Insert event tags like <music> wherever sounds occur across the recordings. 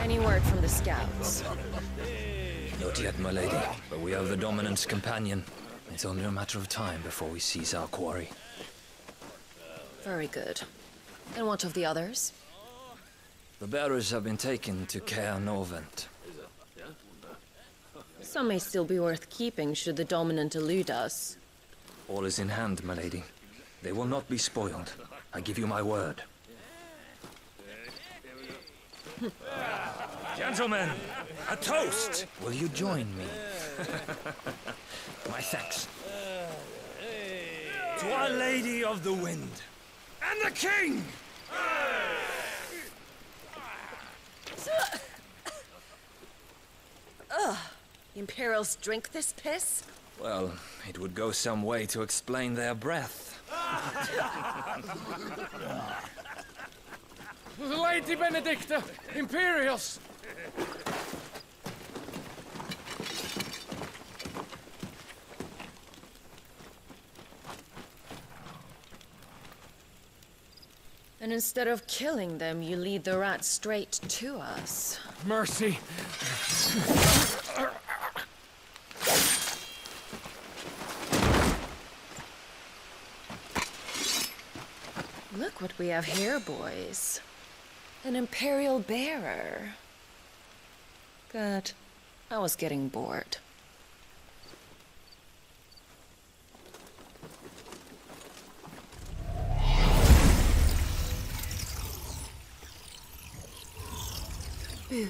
Any word from the scouts? Not yet, my lady, but we have the Dominant's companion. It's only a matter of time before we seize our quarry. Very good. And what of the others? The bearers have been taken to Caer Norvent. Some may still be worth keeping should the Dominant elude us. All is in hand, my lady. They will not be spoiled. I give you my word. Gentlemen, a toast! Will you join me? <laughs> my thanks. To Our Lady of the Wind and the King! Ugh. Imperials drink this piss? Well, it would go some way to explain their breath. <laughs> Lady Benedikta! Imperials! And instead of killing them, you lead the rats straight to us. Mercy! Look what we have here, boys. An Imperial bearer. Good. I was getting bored. Boo.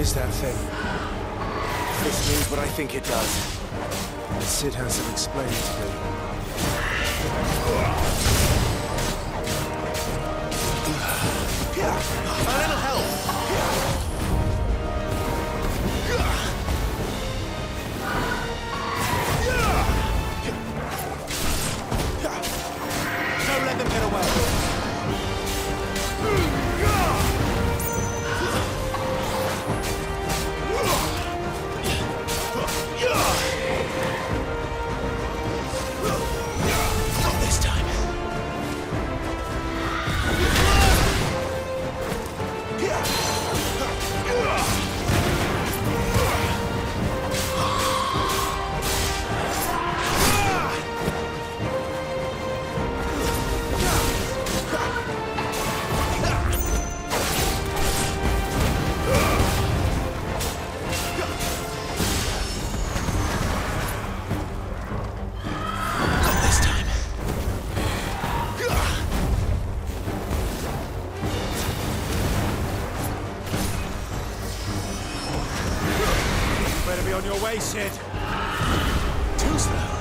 Is that thing? This means what I think it does. Cid has some explaining to do. On your way, Cid. Too slow.